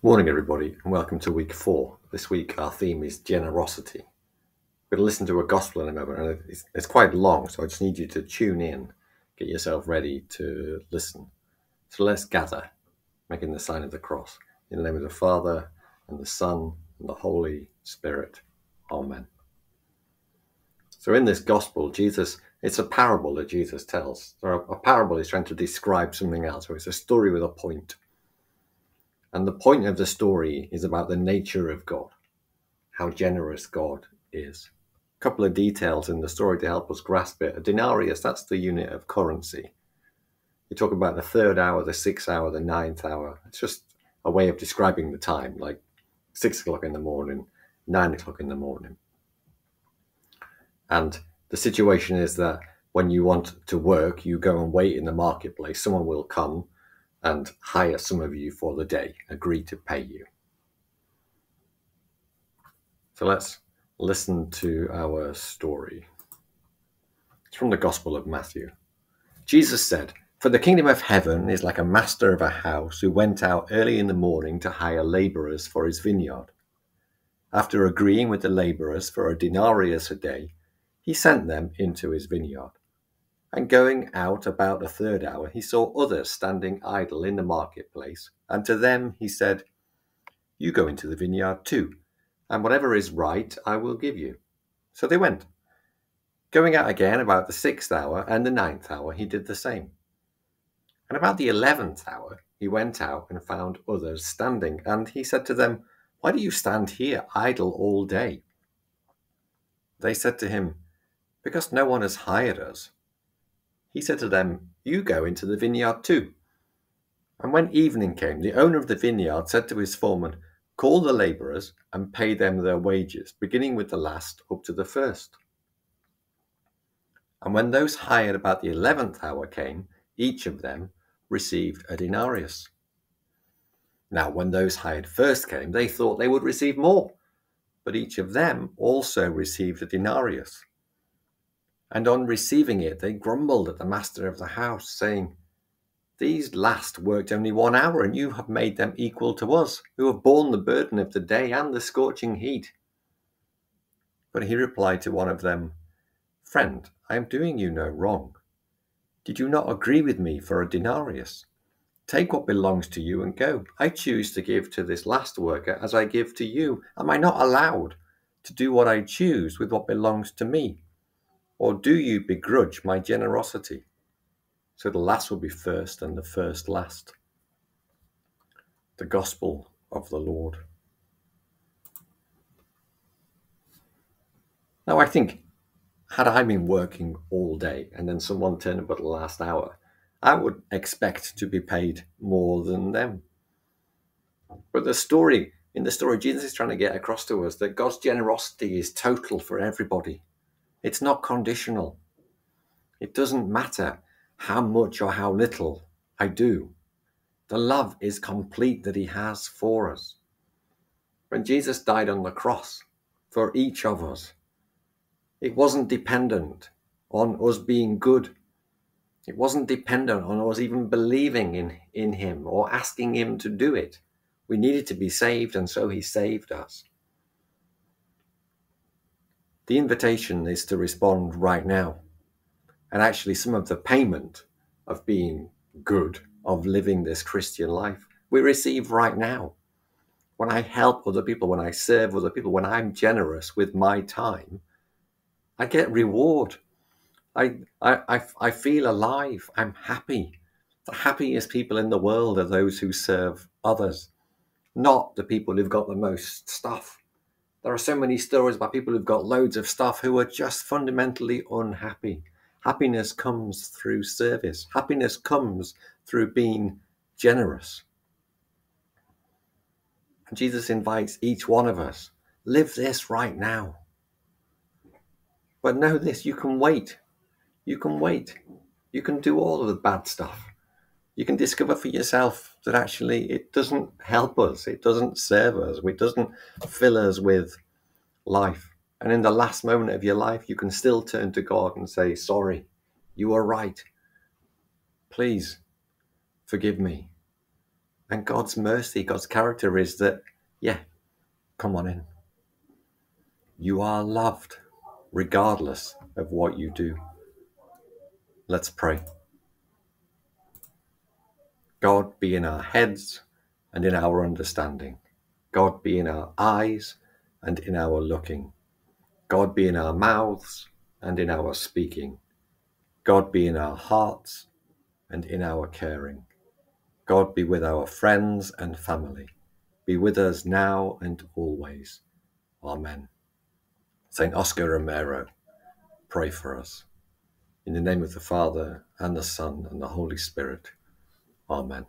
Morning, everybody, and welcome to week four. This week, our theme is generosity. We're going to listen to a gospel in a moment, and it's, it's quite long, so I just need you to tune in, get yourself ready to listen. So let's gather, making the sign of the cross. In the name of the Father, and the Son, and the Holy Spirit. Amen. So, in this gospel, Jesus, it's a parable that Jesus tells. So, a, parable is trying to describe something else, so it's a story with a point. And the point of the story is about the nature of God, how generous God is. A couple of details in the story to help us grasp it. A denarius, that's the unit of currency. You talk about the third hour, the sixth hour, the ninth hour. It's just a way of describing the time, like six o'clock in the morning, nine o'clock in the morning. And the situation is that when you want to work, you go and wait in the marketplace. Someone will come and hire some of you for the day, agree to pay you. So let's listen to our story. It's from the Gospel of Matthew. Jesus said, For the kingdom of heaven is like a master of a house who went out early in the morning to hire laborers for his vineyard. After agreeing with the laborers for a denarius a day, he sent them into his vineyard. And going out about the third hour, he saw others standing idle in the marketplace. And to them he said, You go into the vineyard too, and whatever is right I will give you. So they went. Going out again about the sixth hour and the ninth hour, he did the same. And about the eleventh hour, he went out and found others standing. And he said to them, Why do you stand here idle all day? They said to him, Because no one has hired us. He said to them, You go into the vineyard too. And when evening came, the owner of the vineyard said to his foreman, Call the labourers and pay them their wages, beginning with the last up to the first. And when those hired about the eleventh hour came, each of them received a denarius. Now, when those hired first came, they thought they would receive more, but each of them also received a denarius. And on receiving it, they grumbled at the master of the house, saying, These last worked only one hour, and you have made them equal to us, who have borne the burden of the day and the scorching heat. But he replied to one of them, Friend, I am doing you no wrong. Did you not agree with me for a denarius? Take what belongs to you and go. I choose to give to this last worker as I give to you. Am I not allowed to do what I choose with what belongs to me? Or do you begrudge my generosity? So the last will be first and the first last. The Gospel of the Lord. Now, I think, had I been working all day and then someone turned up at the last hour, I would expect to be paid more than them. But the story, in the story, Jesus is trying to get across to us that God's generosity is total for everybody. It's not conditional. It doesn't matter how much or how little I do. The love is complete that He has for us. When Jesus died on the cross for each of us, it wasn't dependent on us being good. It wasn't dependent on us even believing in, in Him or asking Him to do it. We needed to be saved, and so He saved us. The invitation is to respond right now. And actually, some of the payment of being good, of living this Christian life, we receive right now. When I help other people, when I serve other people, when I'm generous with my time, I get reward. I, I, I, feel alive. I'm happy. The happiest people in the world are those who serve others, not the people who've got the most stuff. There are so many stories about people who've got loads of stuff who are just fundamentally unhappy. Happiness comes through service, happiness comes through being generous. And Jesus invites each one of us live this right now. But know this you can wait. You can wait. You can do all of the bad stuff. You can discover for yourself that actually it doesn't help us, it doesn't serve us, it doesn't fill us with life. And in the last moment of your life, you can still turn to God and say, Sorry, you are right. Please forgive me. And God's mercy, God's character is that, yeah, come on in. You are loved regardless of what you do. Let's pray. God be in our heads and in our understanding. God be in our eyes and in our looking. God be in our mouths and in our speaking. God be in our hearts and in our caring. God be with our friends and family. Be with us now and always. Amen. Saint Oscar Romero, pray for us. In the name of the Father, and the Son, and the Holy Spirit. Amen.